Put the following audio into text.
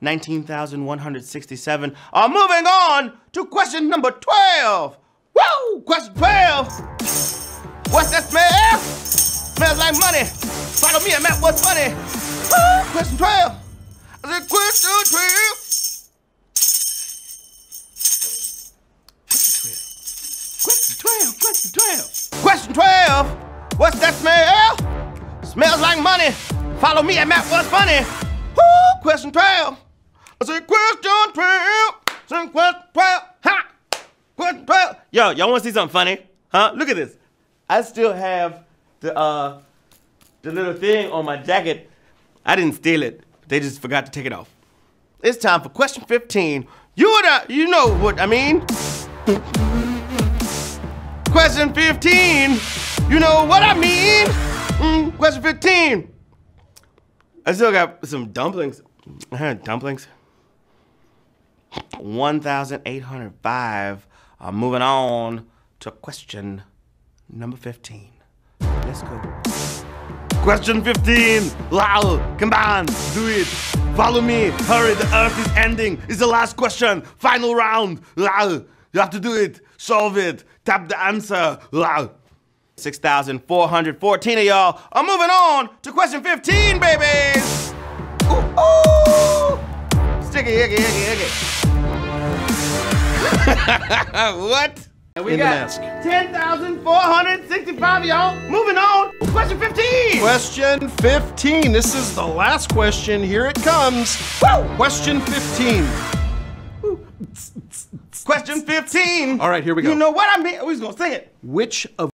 19,167. Uh, moving on to question number 12. Woo! Question 12. What's that smell? Smells like money. Follow me and Matt, what's funny? Woo! Question 12. I said question 12. Question 12. Question 12. Question 12. What's that smell? Smells like money. Follow me and Matt, what's funny? Woo! Question 12. I said question 12. Say question 12. Ha! Question 12. Yo, y'all want to see something funny? Huh? Look at this. I still have the uh the little thing on my jacket. I didn't steal it. They just forgot to take it off. It's time for question 15. You would uh, you know what I mean? question 15. You know what I mean? Mm, question 15. I still got some dumplings. I had dumplings. 1,805. Uh, moving on to question number 15. Let's go. Question 15. Wow, come on, do it. Follow me. Hurry, the earth is ending. It's the last question. Final round. Wow, you have to do it. Solve it. Tap the answer. Wow. 6,414 of y'all are moving on to question 15, babies. Ooh, ooh. Sticky, icky, icky, icky. what? And we In got mask. 10,465 y'all. Moving on. Question 15. Question 15. This is the last question. Here it comes. Woo! Question 15. Question 15. All right, here we go. You know what I mean? We's gonna sing it. Which of